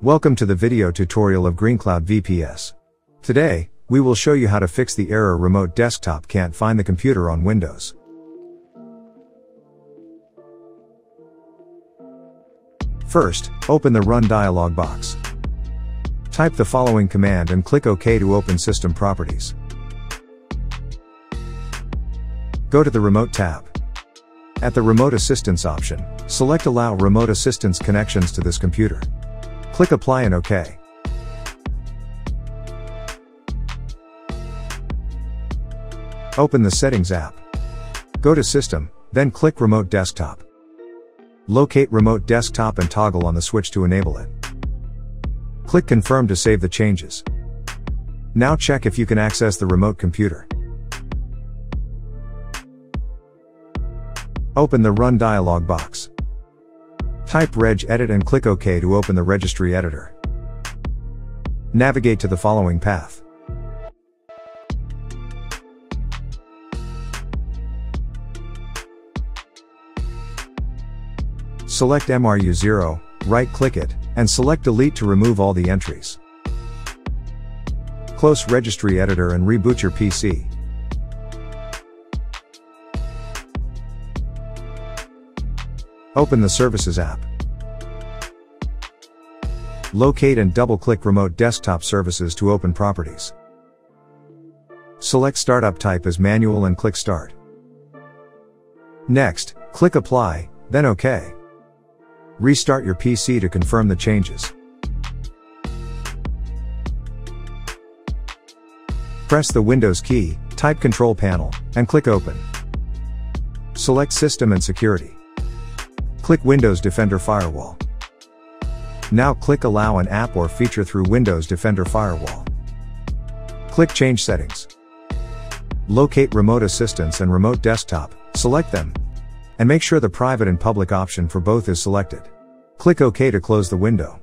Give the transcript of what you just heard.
Welcome to the video tutorial of GreenCloud VPS. Today, we will show you how to fix the error remote desktop can't find the computer on Windows. First, open the Run dialog box. Type the following command and click OK to open System Properties. Go to the Remote tab. At the Remote Assistance option, select Allow Remote Assistance connections to this computer. Click Apply and OK. Open the Settings app. Go to System, then click Remote Desktop. Locate Remote Desktop and toggle on the switch to enable it. Click Confirm to save the changes. Now check if you can access the remote computer. Open the Run dialog box. Type regedit and click OK to open the registry editor. Navigate to the following path. Select MRU0, right-click it, and select Delete to remove all the entries. Close Registry Editor and reboot your PC. Open the Services app. Locate and double-click Remote Desktop Services to open Properties. Select Startup Type as Manual and click Start. Next, click Apply, then OK. Restart your PC to confirm the changes. Press the Windows key, type Control Panel, and click Open. Select System and Security. Click Windows Defender Firewall. Now click Allow an app or feature through Windows Defender Firewall. Click Change Settings. Locate Remote Assistance and Remote Desktop, select them, and make sure the private and public option for both is selected. Click OK to close the window.